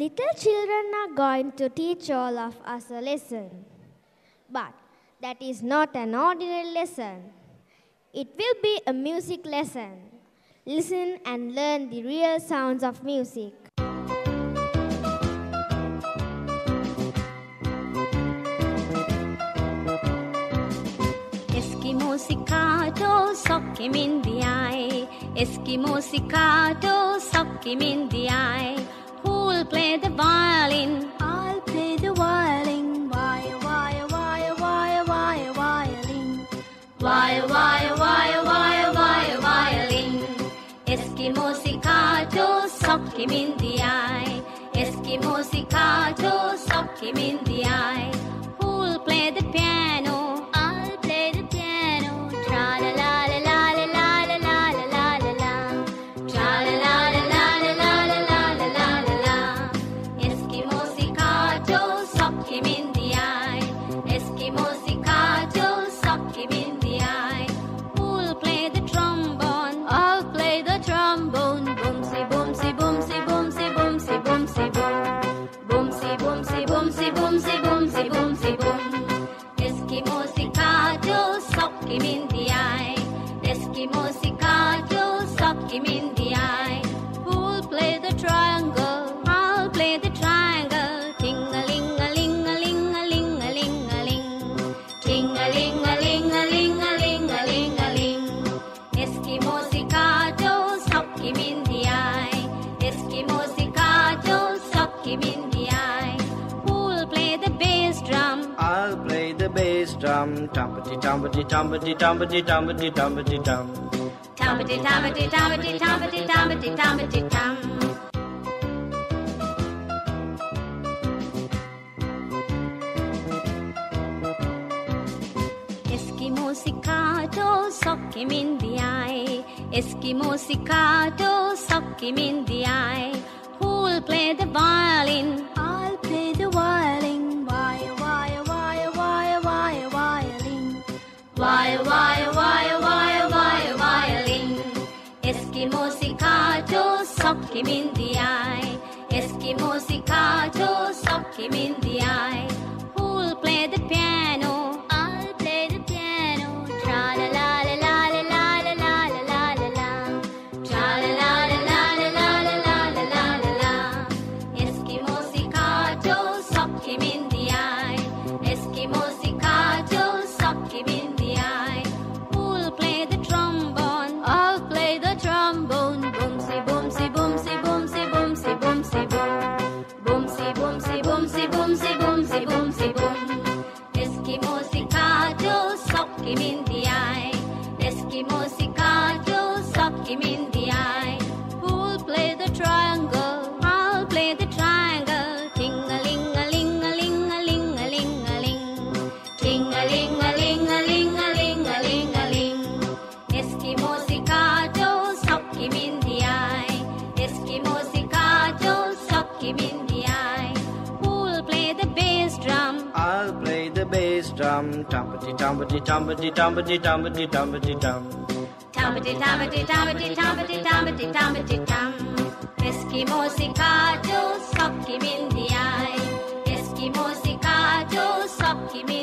Little children are going to teach all of us a lesson. But that is not an ordinary lesson. It will be a music lesson. Listen and learn the real sounds of music. Eskimo Sikato, Sokkim in the eye. Eskimo Sikato, Sokkim in the eye. Play the violin? I'll play the violin. Why, why, why, why, why, violin? Why, why, why, why, why, violin? Eskimo Sikato, Sokkim in the eye. Eskimo Sikato, Sokkim in the eye. Him in the eye. Eskimo Sikato, suck him in the eye. Who'll play the triangle? I'll play the triangle. Ting a ling a ling a ling a ling a ling a ling. Ting a ling a ling a ling a ling a ling a ling. Eskimo Sikato, suck him in the eye. Eskimo Sikato, suck him in the eye. dum, dumpity dumpity dumpity dumpity dumpity dumpity dum. Eskimo cicado, sock him in the eye. Eskimo cicado, sock him in the eye. Who'll play the violin? Sikato, suck him in the eye. Eskimo Sikato, suck him in the eye. Who'll play the piano? Eskimo Sikato, suck him in the eye. Eskimo Sikato, suck him in the eye. Who'll play the bass drum? I'll play the bass drum. Tumpity tumpity tumpity tumpity tumpity tumpity tum. Tumpity tumpity tumpity tumpity tumpity tumpity tum. Eskimo Sikato, suck him in the eye. Eskimo Sikato, suck him in the eye.